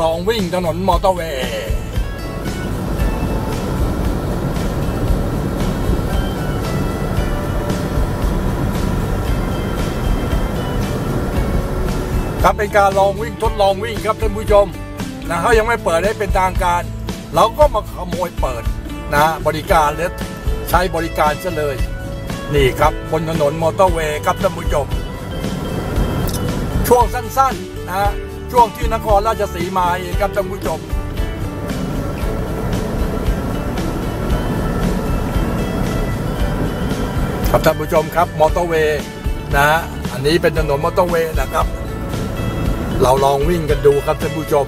ลองวิ่งถนนมอเตอร์เวย์ครับเป็นการลองวิ่งทดลองวิ่งครับท่านผู้ชมนะเขายังไม่เปิดให้เป็นทางการ เราก็มาขโมยเปิดนะบริการและใช้บริการซะเลย นี่ครับบนถนนมอเตอร์เวย์ครับท่านผู้ชม ช่วงสั้นๆนะ ช่วงที่นครราชสีมาเองครับท่านผู้ชมครับท่านผู้ชมครับมอเตอร์เวย์นะฮะอันนี้เป็นถนนมอเตอร์เวย์นะครับ เราลองวิ่งกันดูครับท่านผู้ชม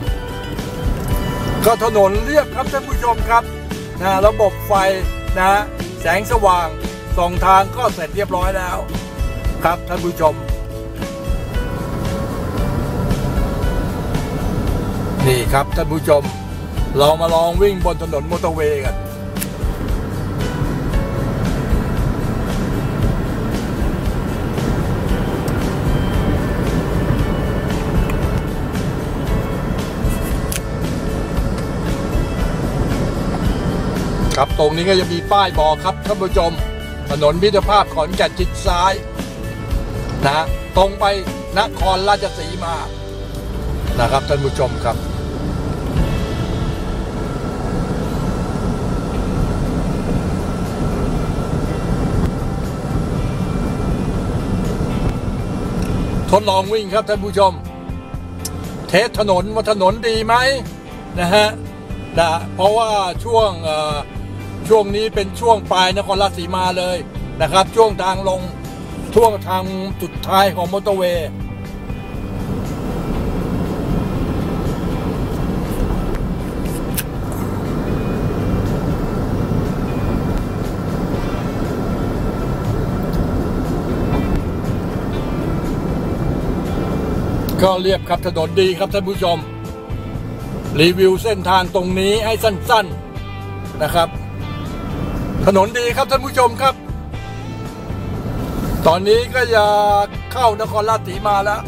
ก็ถนนเรียบครับท่านผู้ชมครับนะระบบไฟนะแสงสว่างสองทางก็เสร็จเรียบร้อยแล้ว ครับท่านผู้ชม นี่ครับท่านผู้ชม เรามาลองวิ่งบนถนนมอเตอร์เวย์กันครับตรงนี้ก็จะมีป้ายบอกครับท่านผู้ชม ถนนมิตรภาพขอนแก่นจิตซ้ายนะตรงไปนครราชสีมานะครับท่านผู้ชมครับ ดลองวิ่งครับท่านผู้ชม เทสถนนว่าถนนดีไหมนะฮะนะเพราะว่าช่วงเอ่อช่วงนี้เป็นช่วงปลายนครราชสีมาเลยนะครับ ช่วงทางลงช่วงทางสุดท้ายของมอเตอร์เวย์ ก็เรียบครับถนนดีครับท่านผู้ชม รีวิวเส้นทางตรงนี้ให้สั้น ๆนะครับ ถนนดีครับท่านผู้ชมครับ ตอนนี้ก็จะเข้านครราชสีมาแล้ว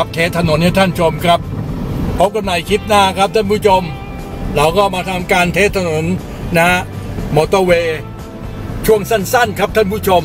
ครับเทสถนนให้ท่านชมครับพบกันใหม่คลิปหน้าครับท่านผู้ชม เราก็มาทำการเทสถนนนะฮะมอเตอร์เวย์ช่วงสั้นๆ ครับท่านผู้ชม